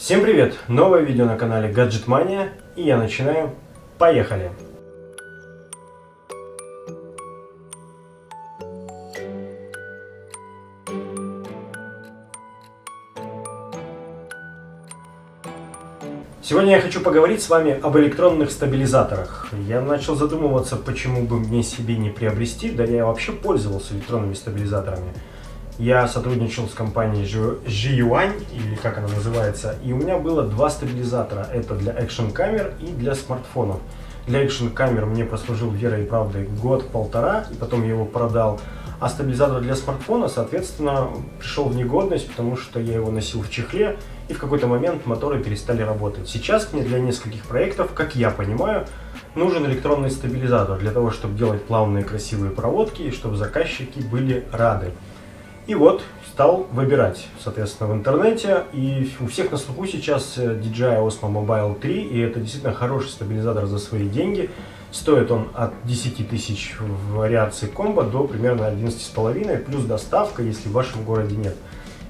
Всем привет! Новое видео на канале Gadget и я начинаю. Поехали! Сегодня я хочу поговорить с вами об электронных стабилизаторах. Я начал задумываться, почему бы мне себе не приобрести, да я вообще пользовался электронными стабилизаторами. Я сотрудничал с компанией Jiyuan, или как она называется, и у меня было два стабилизатора. Это для экшен камер и для смартфонов. Для экшен камер мне прослужил верой и правдой год-полтора, и потом я его продал. А стабилизатор для смартфона, соответственно, пришел в негодность, потому что я его носил в чехле, и в какой-то момент моторы перестали работать. Сейчас мне для нескольких проектов, как я понимаю, нужен электронный стабилизатор для того, чтобы делать плавные красивые проводки и чтобы заказчики были рады. И вот стал выбирать, соответственно, в интернете. И у всех на слуху сейчас DJI Osmo Mobile 3, и это действительно хороший стабилизатор за свои деньги. Стоит он от 10 тысяч вариаций комбо до примерно 11,5, плюс доставка, если в вашем городе нет.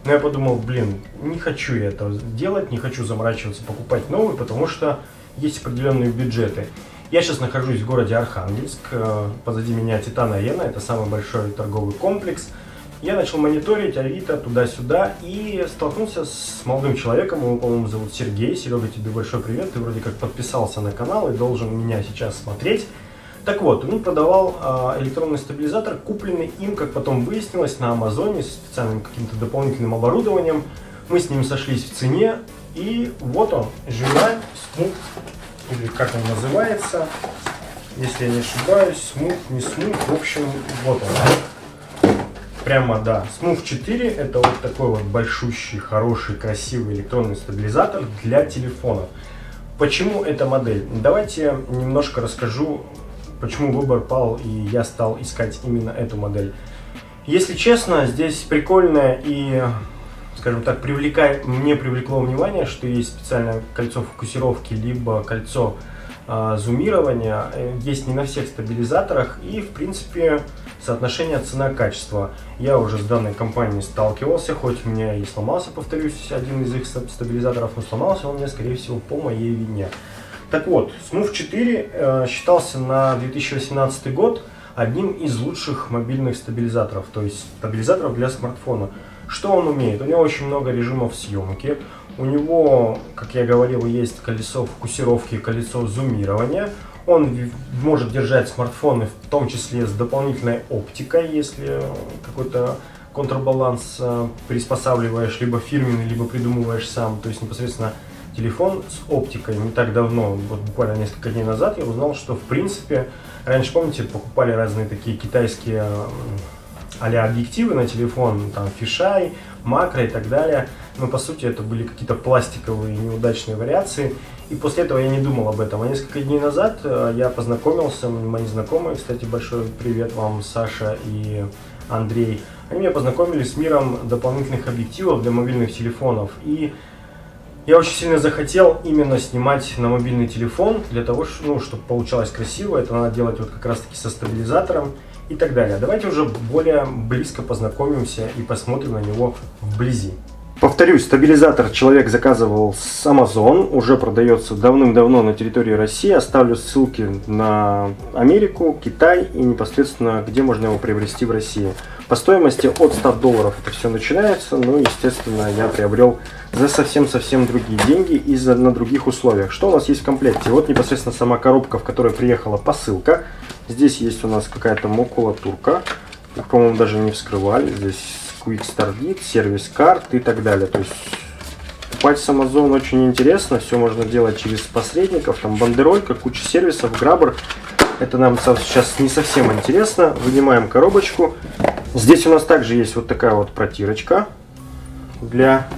Но я подумал, блин, не хочу я это делать, не хочу заморачиваться, покупать новый, потому что есть определенные бюджеты. Я сейчас нахожусь в городе Архангельск, э, позади меня Титан Арена, это самый большой торговый комплекс. Я начал мониторить Авито туда-сюда и столкнулся с молодым человеком, его, по-моему, зовут Сергей. Серега, тебе большой привет, ты вроде как подписался на канал и должен меня сейчас смотреть. Так вот, он продавал э, электронный стабилизатор, купленный им, как потом выяснилось, на Амазоне с специальным каким-то дополнительным оборудованием. Мы с ним сошлись в цене, и вот он, Жена Смут, или как он называется, если я не ошибаюсь, Смут, не Смут, в общем, вот он. Прямо, да, Smooth 4 это вот такой вот большущий, хороший, красивый электронный стабилизатор для телефона. Почему эта модель? Давайте немножко расскажу почему выбор пал, и я стал искать именно эту модель. Если честно, здесь прикольно и, скажем так, привлекает, мне привлекло внимание, что есть специальное кольцо фокусировки, либо кольцо э, зумирования. Есть не на всех стабилизаторах, и, в принципе, соотношение цена-качество. Я уже с данной компанией сталкивался, хоть у меня и сломался, повторюсь, один из их стабилизаторов, но сломался он мне, скорее всего, по моей вине. Так вот, Smooth 4 э, считался на 2018 год одним из лучших мобильных стабилизаторов, то есть стабилизаторов для смартфона. Что он умеет? У него очень много режимов съемки. У него, как я говорил, есть колесо фокусировки, колесо зумирования. Он может держать смартфоны, в том числе с дополнительной оптикой, если какой-то контрбаланс э, приспосабливаешь, либо фирменный, либо придумываешь сам. То есть непосредственно телефон с оптикой не так давно, вот буквально несколько дней назад, я узнал, что в принципе, раньше, помните, покупали разные такие китайские а объективы на телефон, там фишай, макро и так далее. Но по сути это были какие-то пластиковые неудачные вариации. И после этого я не думал об этом. А несколько дней назад э, я познакомился, мои знакомые, кстати, большой привет вам, Саша и Андрей. Они меня познакомили с миром дополнительных объективов для мобильных телефонов. И я очень сильно захотел именно снимать на мобильный телефон, для того, ну, чтобы получалось красиво. Это надо делать вот как раз таки со стабилизатором и так далее. Давайте уже более близко познакомимся и посмотрим на него вблизи. Повторюсь, стабилизатор человек заказывал с Amazon, уже продается давным-давно на территории России. Оставлю ссылки на Америку, Китай и непосредственно, где можно его приобрести в России. По стоимости от 100 долларов это все начинается, ну, естественно, я приобрел за совсем-совсем другие деньги и за, на других условиях. Что у нас есть в комплекте? Вот непосредственно сама коробка, в которой приехала посылка. Здесь есть у нас какая-то макулатурка. Их, по-моему, даже не вскрывали. Здесь Quick Start Guide, сервис карт и так далее. То есть покупать с Amazon очень интересно. Все можно делать через посредников. Там бандеролька, куча сервисов, граббер. Это нам сейчас не совсем интересно. Вынимаем коробочку. Здесь у нас также есть вот такая вот протирочка для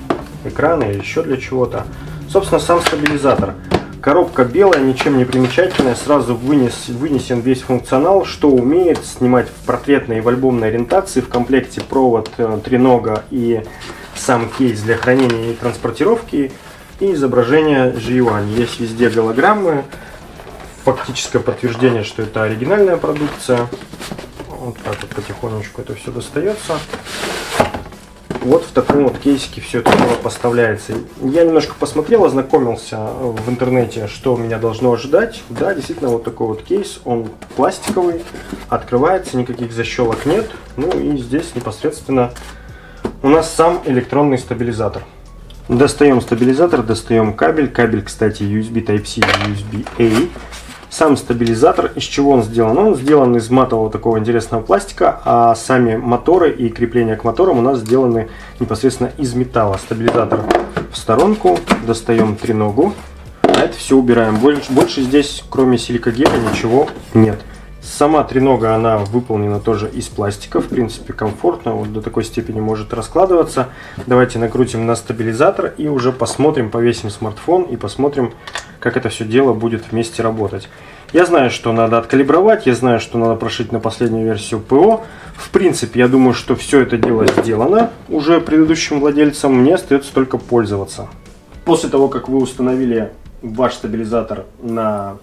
экрана или еще для чего-то. Собственно, сам стабилизатор. Коробка белая, ничем не примечательная, сразу вынес, вынесен весь функционал, что умеет снимать в портретной и в альбомной ориентации. В комплекте провод, э, тренога и сам кейс для хранения и транспортировки и изображение G1. Есть везде голограммы, фактическое подтверждение, что это оригинальная продукция. Вот так вот потихонечку это все достается. Вот в таком вот кейсике все это дело поставляется. Я немножко посмотрел, ознакомился в интернете, что меня должно ожидать. Да, действительно, вот такой вот кейс, он пластиковый, открывается, никаких защелок нет. Ну и здесь непосредственно у нас сам электронный стабилизатор. Достаем стабилизатор, достаем кабель. Кабель, кстати, USB Type-C USB-A. Сам стабилизатор, из чего он сделан? Он сделан из матового такого интересного пластика, а сами моторы и крепления к моторам у нас сделаны непосредственно из металла. Стабилизатор в сторонку, достаем треногу, а это все убираем. Больше, больше здесь, кроме силикогеля, ничего нет. Сама тренога, она выполнена тоже из пластика, в принципе, комфортно, вот до такой степени может раскладываться. Давайте накрутим на стабилизатор и уже посмотрим, повесим смартфон и посмотрим, как это все дело будет вместе работать. Я знаю, что надо откалибровать, я знаю, что надо прошить на последнюю версию ПО. В принципе, я думаю, что все это дело сделано уже предыдущим владельцам, мне остается только пользоваться. После того, как вы установили ваш стабилизатор на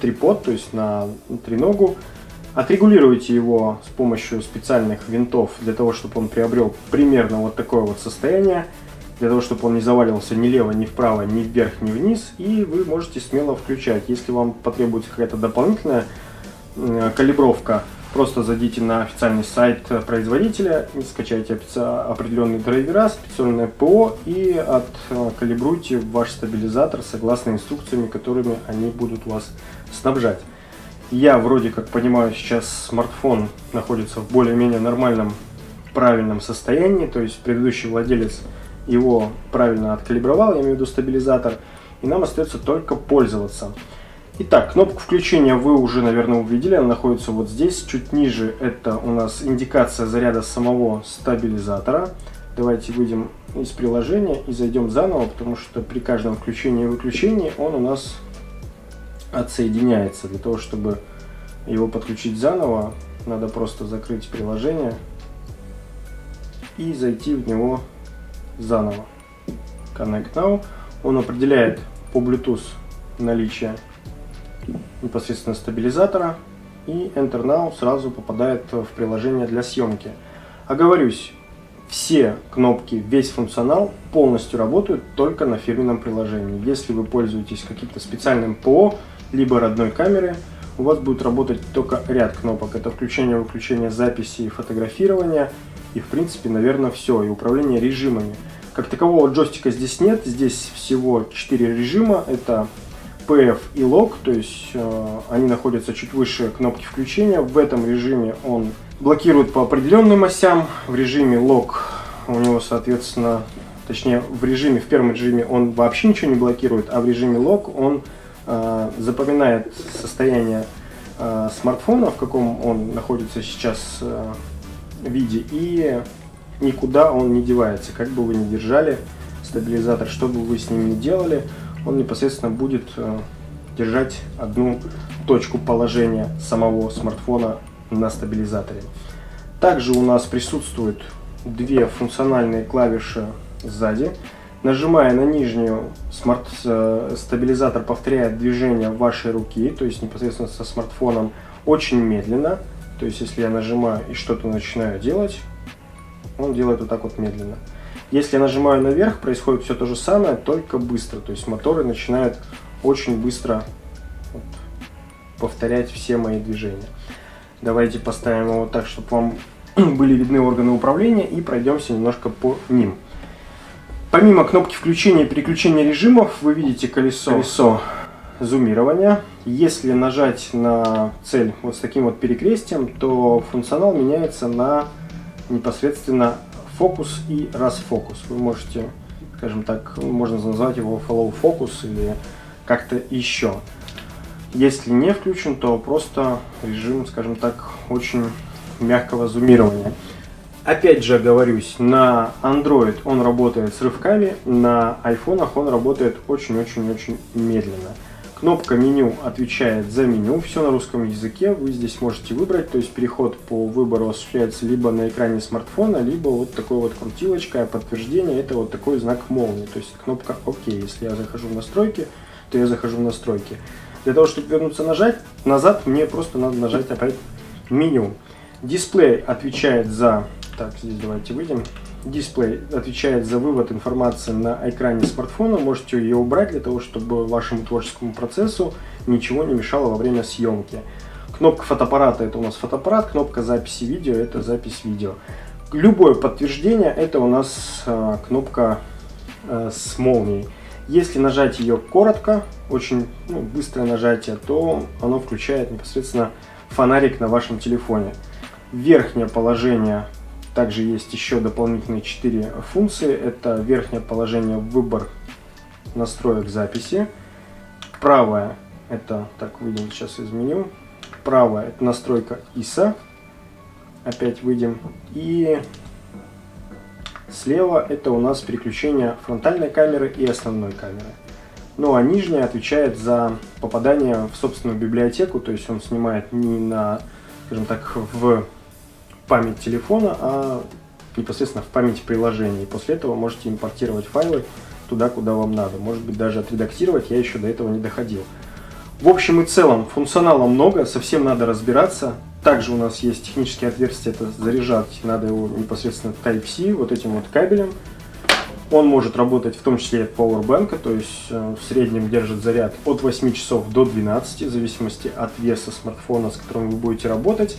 трипод, то есть на треногу, отрегулируйте его с помощью специальных винтов для того, чтобы он приобрел примерно вот такое вот состояние для того, чтобы он не заваливался ни лево, ни вправо, ни вверх, ни вниз. И вы можете смело включать. Если вам потребуется какая-то дополнительная калибровка, просто зайдите на официальный сайт производителя, скачайте определенные драйвера, специальное ПО и откалибруйте ваш стабилизатор согласно инструкциями, которыми они будут вас снабжать. Я вроде как понимаю, сейчас смартфон находится в более-менее нормальном, правильном состоянии, то есть предыдущий владелец его правильно откалибровал, я имею в виду стабилизатор, и нам остается только пользоваться. Итак, кнопку включения вы уже, наверное, увидели, она находится вот здесь, чуть ниже это у нас индикация заряда самого стабилизатора. Давайте выйдем из приложения и зайдем заново, потому что при каждом включении и выключении он у нас отсоединяется. Для того, чтобы его подключить заново, надо просто закрыть приложение и зайти в него заново. Connect Now. Он определяет по Bluetooth наличие непосредственно стабилизатора. И Enter Now сразу попадает в приложение для съемки. Оговорюсь, все кнопки, весь функционал полностью работают только на фирменном приложении. Если вы пользуетесь каким-то специальным ПО, либо родной камерой, у вас будет работать только ряд кнопок. Это включение, выключение записи и фотографирования, и, в принципе, наверное, все. И управление режимами. Как такового джойстика здесь нет. Здесь всего 4 режима. Это PF и LOG, то есть э, они находятся чуть выше кнопки включения. В этом режиме он блокирует по определенным осям. В режиме LOG у него, соответственно, точнее, в режиме, в первом режиме он вообще ничего не блокирует, а в режиме LOG он э, запоминает состояние э, смартфона, в каком он находится сейчас э, виде, и никуда он не девается. Как бы вы ни держали стабилизатор, что бы вы с ним ни делали, он непосредственно будет э, держать одну точку положения самого смартфона на стабилизаторе. Также у нас присутствуют две функциональные клавиши сзади. Нажимая на нижнюю, смарт, э, стабилизатор повторяет движение вашей руки, то есть непосредственно со смартфоном очень медленно. То есть, если я нажимаю и что-то начинаю делать, он делает вот так вот медленно. Если я нажимаю наверх, происходит все то же самое, только быстро. То есть моторы начинают очень быстро вот, повторять все мои движения. Давайте поставим его так, чтобы вам были видны органы управления и пройдемся немножко по ним. Помимо кнопки включения и переключения режимов, вы видите колесо, колесо зумирования. Если нажать на цель вот с таким вот перекрестием, то функционал меняется на непосредственно фокус и расфокус. Вы можете, скажем так, можно назвать его follow focus или как-то еще. Если не включен, то просто режим, скажем так, очень мягкого зумирования. Опять же, оговорюсь, на Android он работает с рывками, на iPhone он работает очень-очень-очень медленно. Кнопка меню отвечает за меню, все на русском языке, вы здесь можете выбрать, то есть переход по выбору осуществляется либо на экране смартфона, либо вот такой вот крутилочка, а подтверждение это вот такой знак молнии, то есть кнопка ОК. Если я захожу в настройки, то я захожу в настройки. Для того, чтобы вернуться нажать, назад, мне просто надо нажать опять меню. Дисплей отвечает за, так, здесь давайте выйдем, дисплей отвечает за вывод информации на экране смартфона. Можете ее убрать для того, чтобы вашему творческому процессу ничего не мешало во время съемки. Кнопка фотоаппарата это у нас фотоаппарат, кнопка записи видео это запись видео. Любое подтверждение это у нас э, кнопка э, с молнией. Если нажать ее коротко, очень ну, быстрое нажатие, то оно включает непосредственно фонарик на вашем телефоне. Верхнее положение также есть еще дополнительные 4 функции. Это верхнее положение выбор настроек записи. Правое это, так, выйдем сейчас из меню. Правое это настройка ISO. Опять выйдем. И слева это у нас переключение фронтальной камеры и основной камеры. Ну а нижняя отвечает за попадание в собственную библиотеку, то есть он снимает не на, скажем так, в память телефона, а непосредственно в память приложения. И после этого можете импортировать файлы туда, куда вам надо. Может быть, даже отредактировать, я еще до этого не доходил. В общем и целом, функционала много, совсем надо разбираться. Также у нас есть технические отверстия, это заряжать надо его непосредственно Type-C, вот этим вот кабелем. Он может работать в том числе от Powerbank, то есть э, в среднем держит заряд от 8 часов до 12, в зависимости от веса смартфона, с которым вы будете работать.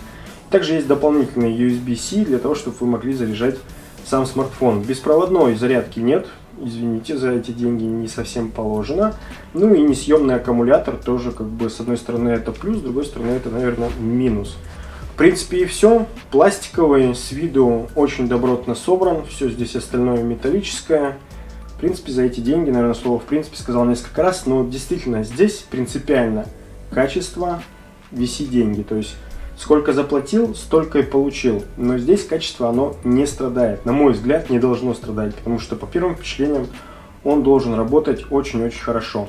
Также есть дополнительный USB-C для того, чтобы вы могли заряжать сам смартфон. Беспроводной зарядки нет, извините, за эти деньги не совсем положено. Ну и несъемный аккумулятор тоже, как бы, с одной стороны это плюс, с другой стороны это, наверное, минус. В принципе и все. Пластиковый, с виду очень добротно собран, все здесь остальное металлическое. В принципе, за эти деньги, наверное, слово в принципе сказал несколько раз, но действительно здесь принципиально качество, виси деньги. То есть сколько заплатил, столько и получил. Но здесь качество оно не страдает. На мой взгляд, не должно страдать, потому что по первым впечатлениям он должен работать очень-очень хорошо.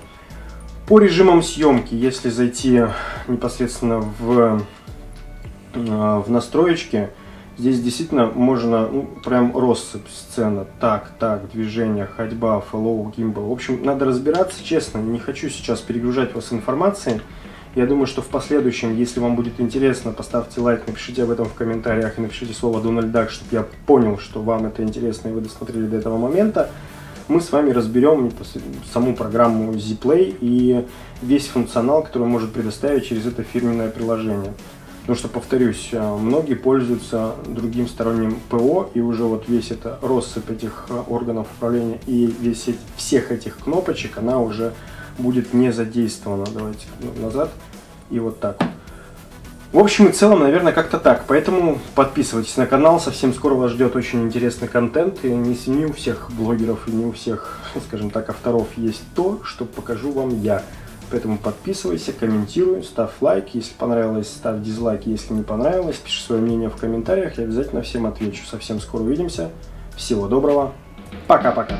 По режимам съемки, если зайти непосредственно в Э, в настроечке здесь действительно можно ну, прям россыпь сцена. Так, так, движение, ходьба, follow, gimbal. В общем, надо разбираться, честно, не хочу сейчас перегружать вас информацией. Я думаю, что в последующем, если вам будет интересно, поставьте лайк, напишите об этом в комментариях и напишите слово Donald Duck, чтобы я понял, что вам это интересно и вы досмотрели до этого момента. Мы с вами разберем саму программу Zplay и весь функционал, который может предоставить через это фирменное приложение. Потому что, повторюсь, э, многие пользуются другим сторонним ПО, и уже вот весь это россыпь этих э, органов управления и весь всех этих кнопочек, она уже будет не задействована. Давайте назад и вот так. В общем и целом, наверное, как-то так. Поэтому подписывайтесь на канал, совсем скоро вас ждет очень интересный контент. И не, не у всех блогеров и не у всех, скажем так, авторов есть то, что покажу вам я. Поэтому подписывайся, комментируй, ставь лайк. Если понравилось, ставь дизлайк. Если не понравилось, пиши свое мнение в комментариях. Я обязательно всем отвечу. Совсем скоро увидимся. Всего доброго. Пока-пока.